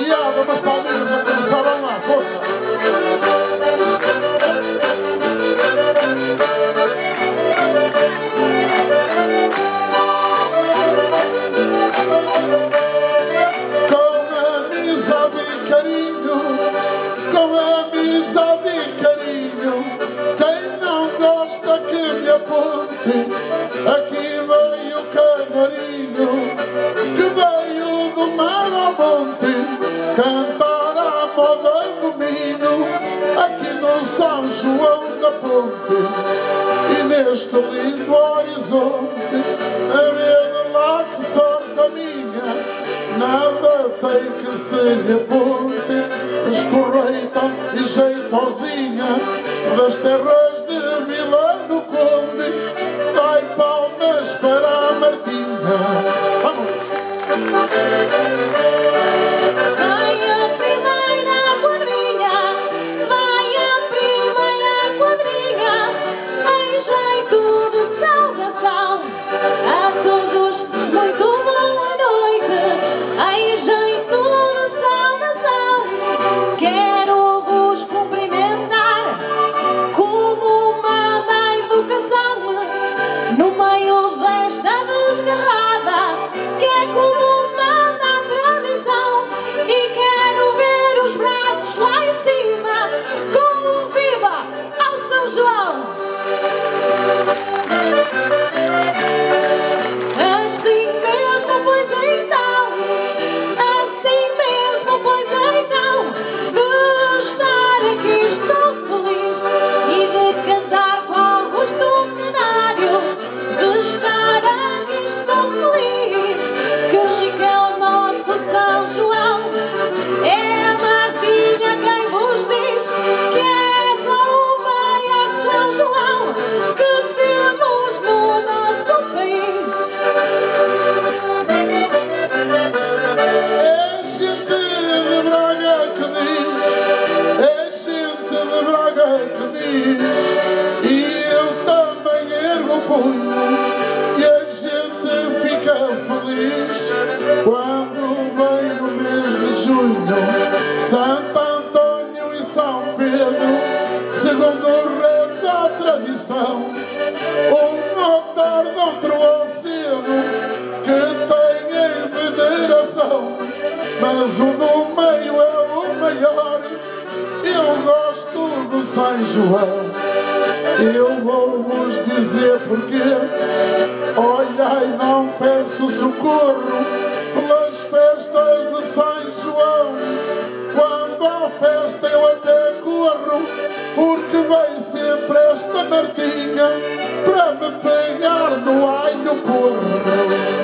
enfiado umas palmeiras atravessaram lá, força! Com amizade e carinho, com amizade e carinho, quem não gosta que me aponte, aqui veio o canarinho, que veio do mar ao monte, cantar à moda do Minho, aqui no São João da Ponte, e neste lindo horizonte, a ver lá que sorte a minha, Nada tem que se lhe aponte, escorreita e jeitosinha das terras de Vila do Conde. Dai palmas para a Martinha. Vamos! De junho, Santo Antônio e São Pedro, segundo reza a tradição, um ao tarde, outro cedo, que tem em veneração, mas o do meio é o maior. Eu gosto do São João, eu vou vos dizer porquê. Olhai, não peço socorro Há festa eu até corro, porque vem sempre esta Martinha para me pegar no alho porro.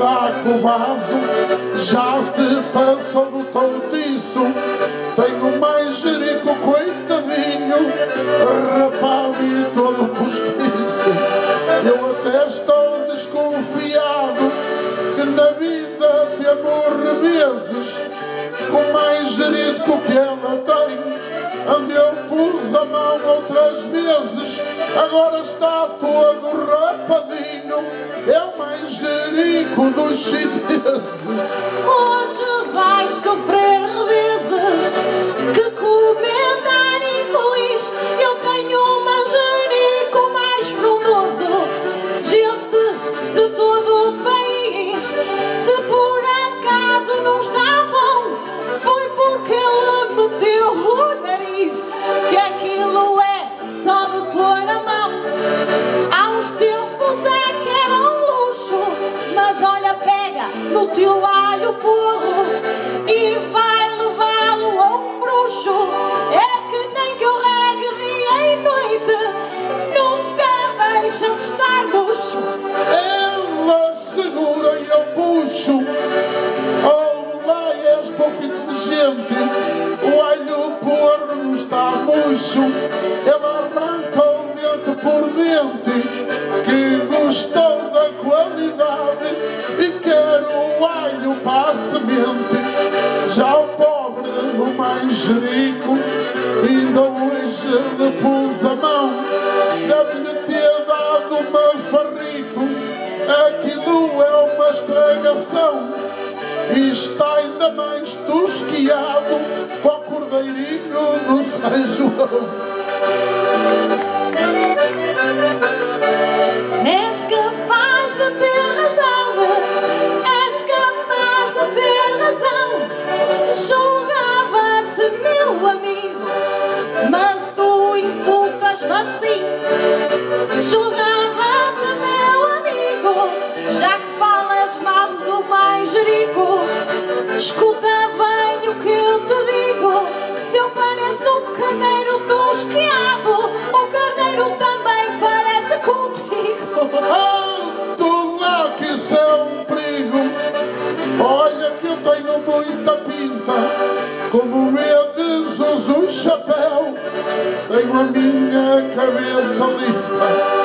Que me dá com o vaso, já te passou do toutiço. Tenho mais jerico, coitadinho, rapado e todo postiço. Eu até estou desconfiado que na vida temos reveses com mais jerico que ela tem. Onde pus a mão outras vezes, agora está todo rapadinho. É o manjerico dos chineses. Hoje vais murcho. Ele arranca o dente por dente. Que gostou da qualidade e quer o alho para a semente. Já o pobre do manjerico ainda hoje lhe pus a mão. Deve-lhe ter dado uma farrico. Aquilo é uma estragação e está ainda mais tosquiado para o cordeirinho do São João. És capaz de ter razão, és capaz de ter razão. Julgava-te, meu amigo, mas tu insultas-me assim. Julgava-te, meu amigo, já que falas mal do manjerico. Escuta A minha cabeça limpa.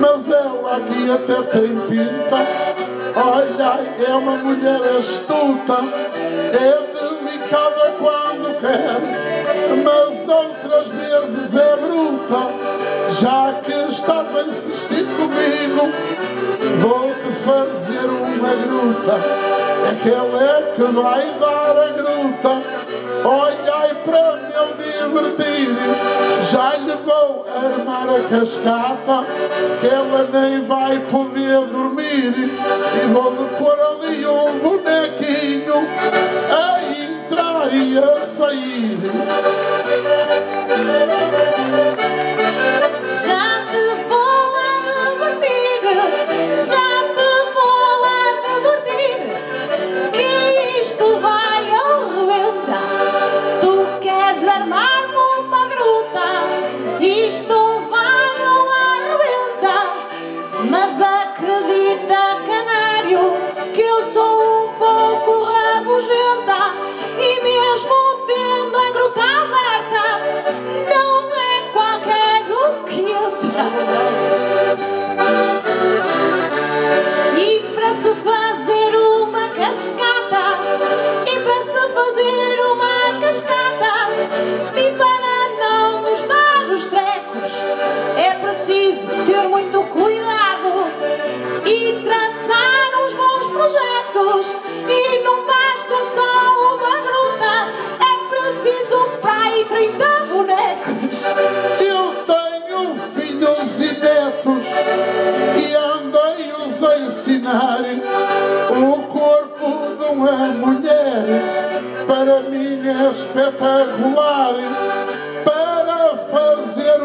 Mas ela aqui até tem pinta. Olha, é uma mulher astuta. É delicada quando quer. Mas outras vezes é bruta. Já que estás a insistir comigo, vou-te fazer uma gruta. É que vai dar a gruta. Olhai para me eu divertir, já lhe vou armar a cascata, que ela nem vai poder dormir. E vou-lhe pôr ali um bonequinho a entrar e a sair.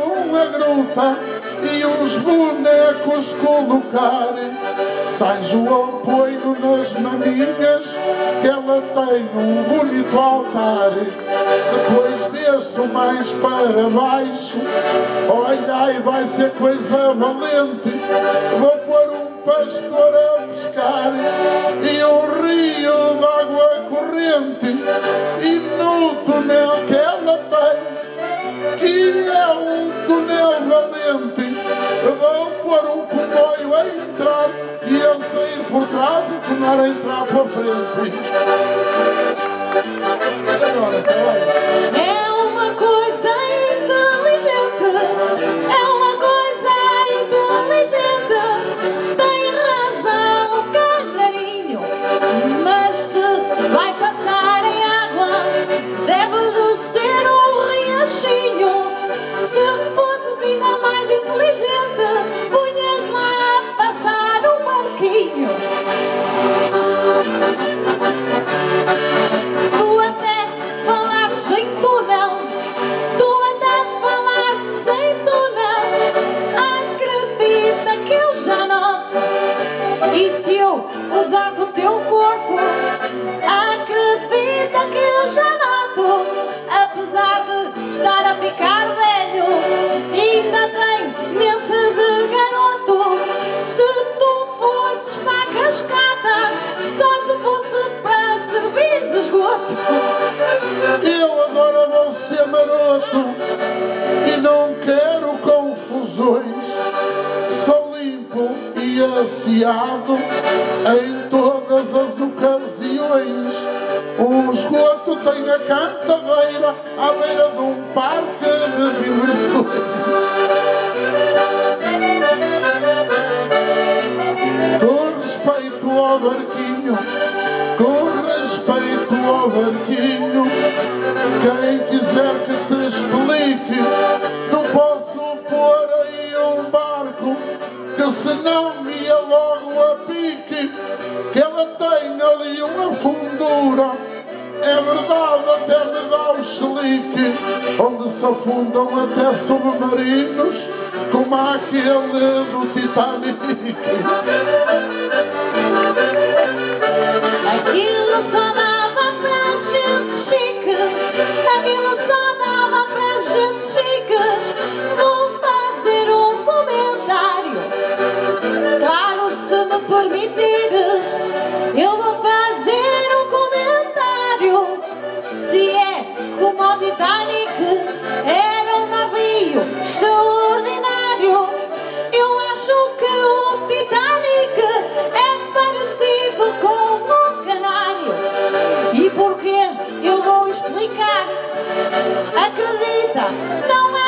Uma gruta e uns bonecos colocar Sai João põe-no nas maminhas que ela tem um bonito altar. Depois desço mais para baixo. Olha aí vai ser coisa valente. Vou pôr um pastor a pescar e um rio de água corrente. E no túnel que ela tem que é um túnel valente. Vou pôr um comboio a entrar e a sair por trás e tornar a entrar para frente. Agora. É uma coisa inteligente, é em todas as ocasiões. Um esgoto tem a cantadeira à beira de um parque de diversões. Com respeito ao barquinho, com respeito ao barquinho, quem quiser que te explique, que senão me ia logo a pique, que ela tem ali uma fundura. É verdade, até me dá o chelique, onde se afundam até submarinos, como aquele do Titanic. Aquilo só dava extraordinário. Eu acho que o Titanic é parecido com o canário. E porquê? Eu vou explicar. Acredita, não é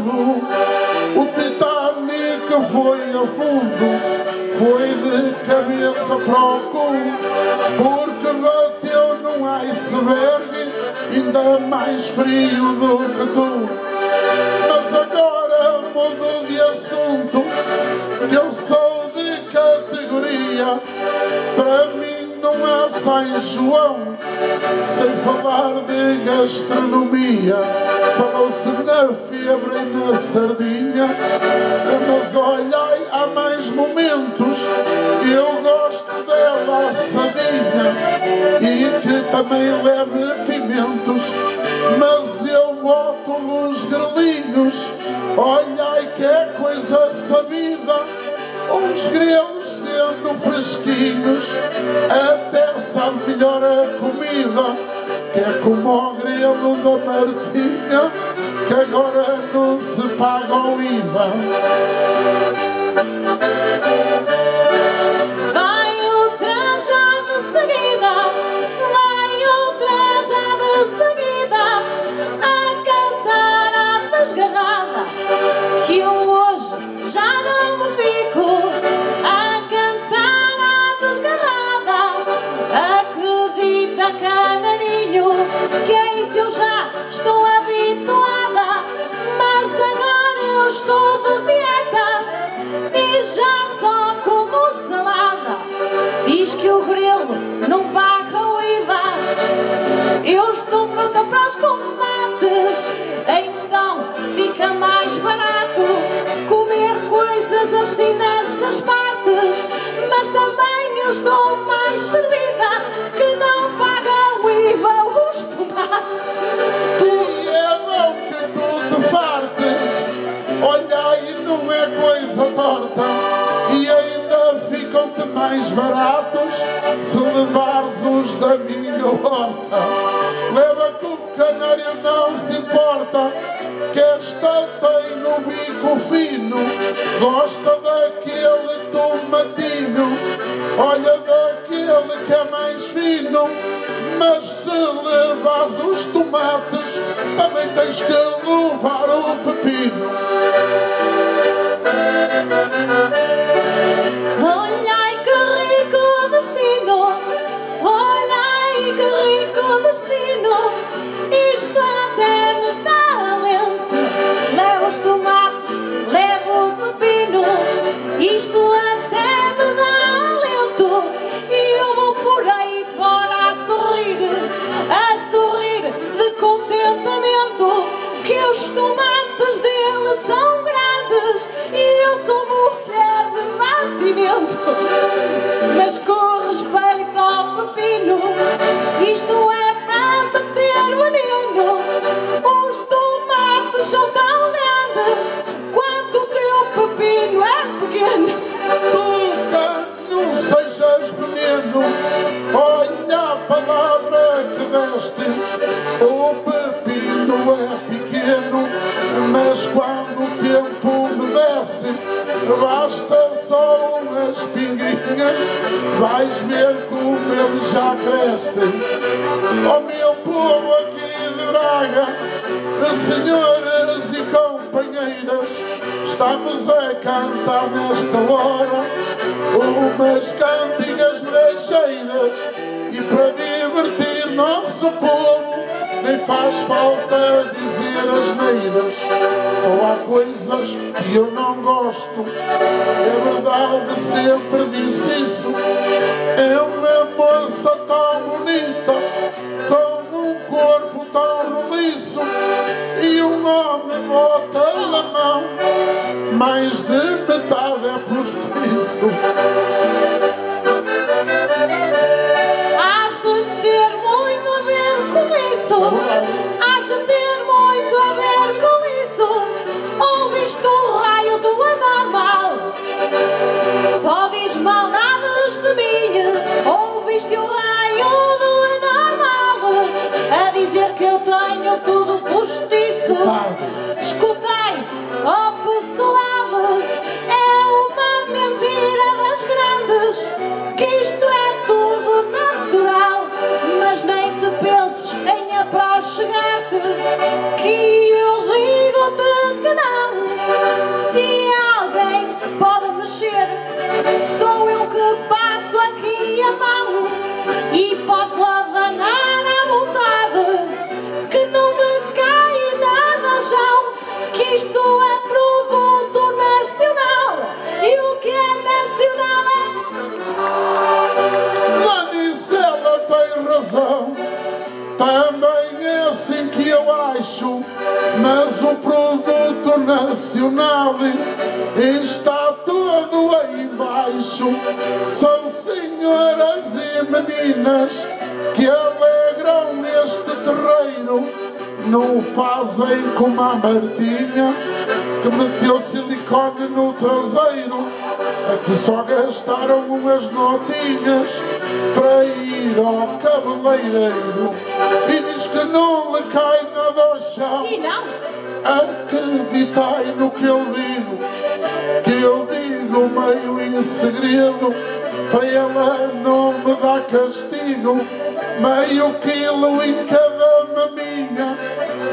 Belzebu o Titanic foi a fundo foi de cabeça para o cu porque bateu num iceberg ainda mais frio do que tu. Mas agora mudo de assunto que eu sou de categoria para mim há São João sem falar de gastronomia. Falou-se na febre e na sardinha, mas olhai, há mais momentos. Eu gosto dela assadinha e que também leve pimentos, mas eu boto uns grelinhos. Olhai que é coisa sabida. Os grelos sendo fresquinhos. Até sabe melhor a comida Que é como o grelo da Martinha Que agora não se paga o IVA mais baratos Se levares os da minha horta. Leva que o canário não se importa Que esta tem no bico fino. Gosta daquele tomatinho Olha daquele que é mais fino. Mas se levas os tomates Também tens que levar o pepino cresce. Ó meu povo aqui de Braga, senhoras e companheiras, estamos a cantar nesta hora umas cantigas brejeiras e para divertir nosso povo nem faz falta dizer as neiras. Só há coisas que eu não gosto, é verdade, sempre disse isso. É uma moça tão bonita, com um corpo tão roliço e um homem bota na mão, mais de metade é postiço. Ouviste o raio do anormal. A dizer que eu tenho tudo postiço. Escutei, ó pessoal, é uma mentira das grandes, que isto é tudo natural, mas nem te penses em aproximar-te, que eu digo-te que não. Se alguém pode mexer, sou eu que passo também é assim que eu acho, mas o produto nacional está todo aí embaixo. São senhoras e meninas que alegram neste terreiro. Não fazem como a Martinha que meteu silicone no traseiro. Aqui só gastaram umas notinhas para ir ao cabeleireiro e diz que não lhe cai nada ao chão. E não, Acreditai no que eu digo, que eu digo meio em segredo, para ela não me dar castigo, meio quilo em cada maminha,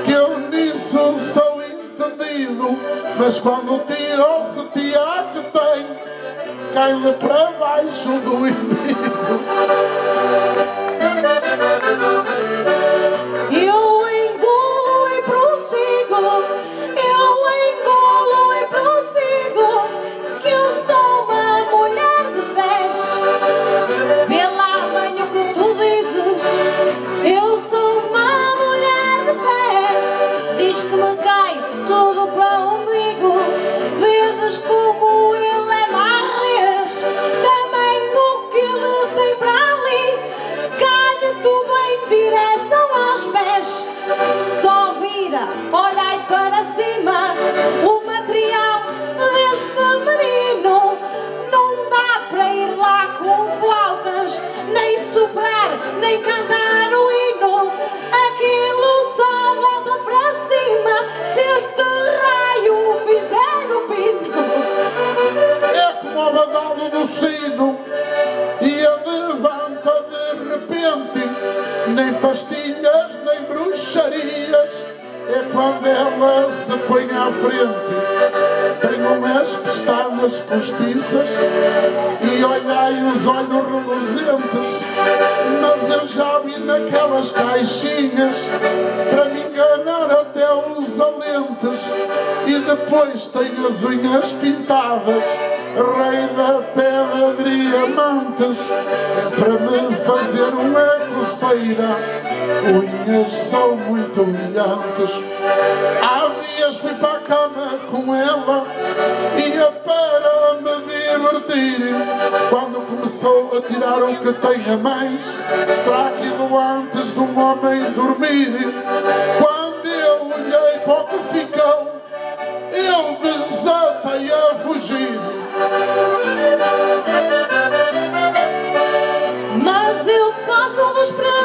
que eu nisso sou mas quando tira o sutiã que tem, cai-lhe para baixo do umbigo. Nem cantar o hino. Aquilo só volta para cima se este raio fizer o pino. É como o badalo do sino e ele levanta de repente. Nem pastilhas, nem bruxarias. É quando ela se põe à frente. Tem umas pestanas postiças e olhai os olhos naquelas caixinhas para me enganar até os alentes. E depois tem as unhas pintadas, rei da pedra diamantes. É para me fazer uma coceira. Unhas são muito brilhantes. Há dias fui para a cama com ela ia para me Quando começou a tirar o que tem a mais, para aquilo antes de um homem dormir. Quando eu olhei para o que ficou, eu desatei a fugir. Mas eu posso vos prevenir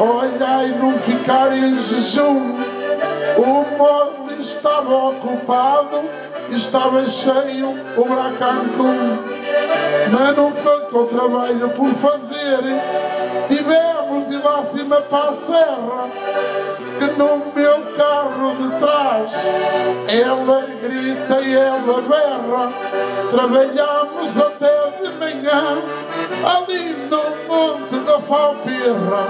Olha e não ficar em jejum. O molde estava ocupado, estava cheio o bracancum. Mas não ficou trabalho por fazer. Tivemos de lá cima para a serra que no meu carro de trás ela grita e ela berra. Trabalhamos até de manhã ali no Monte da Falpirra.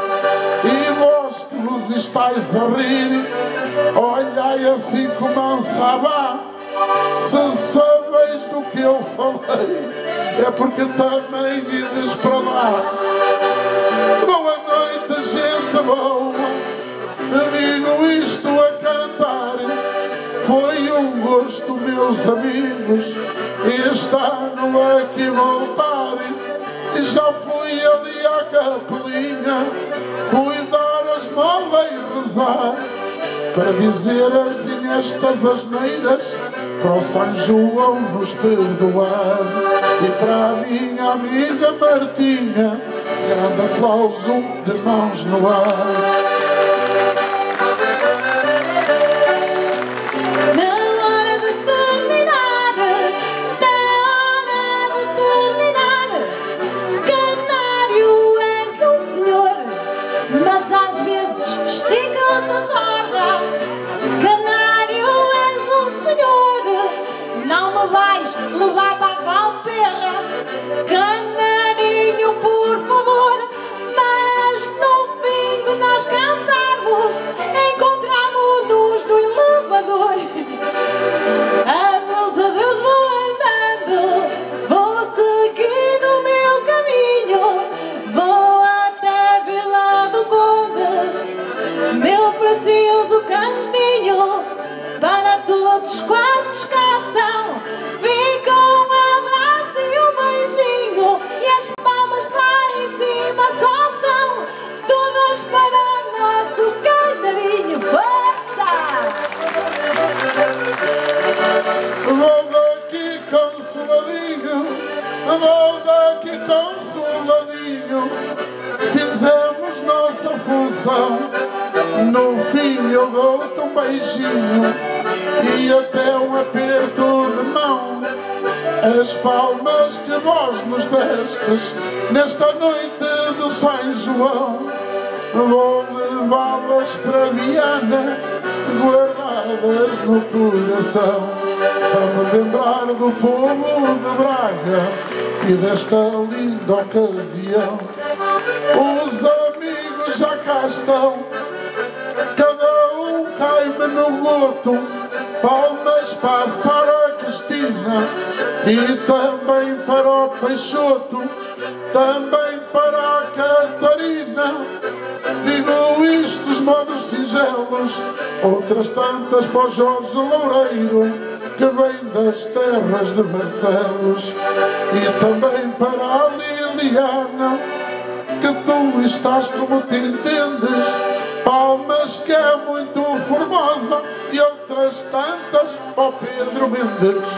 E vós que vos estáis a rir, olhai assim como sabá. Se sabeis do que eu falei, é porque também ides para lá. Boa noite, gente boa. Digo isto a cantar. Foi um gosto, meus amigos, este ano aqui voltar. Já fui ali à capelinha, fui dar as molas e rezar. Para dizer assim estas asneiras, para o São João nos perdoar. E para a minha amiga Martinha, grande aplauso de mãos no ar. Fizemos nossa função, no fim eu dou-te um beijinho e até um aperto de mão. As palmas que vós nos destes nesta noite do São João. Vou levá-las para Viana, guardadas no coração, me lembrar do povo de Braga e desta linda ocasião. Os amigos já cá estão, cada um cai-me no goto. Palmas para a Sara Cristina e também para o Peixoto, também para a Catarina. Digo isto os modos singelos, outras tantas para o Jorge Loureiro, que vem das terras de Barcelos e também para a Liliana, que tu estás como te entendes, palmas que é muito formosa e outras tantas, ó oh Pedro Mendes.